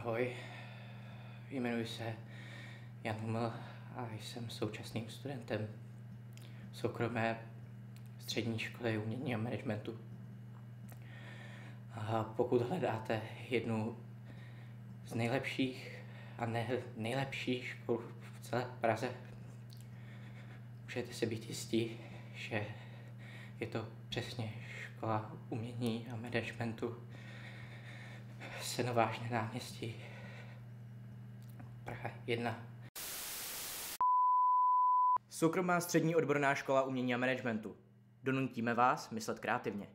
Ahoj, jmenuji se Jan Huml a jsem současným studentem soukromé střední školy umění a managementu. A pokud hledáte jednu z nejlepších a ne nejlepších škol v celé Praze, můžete si být jistí, že je to přesně škola umění a managementu Senovážné náměstí Praha 1. Soukromá střední odborná škola umění a managementu. Donutíme vás myslet kreativně.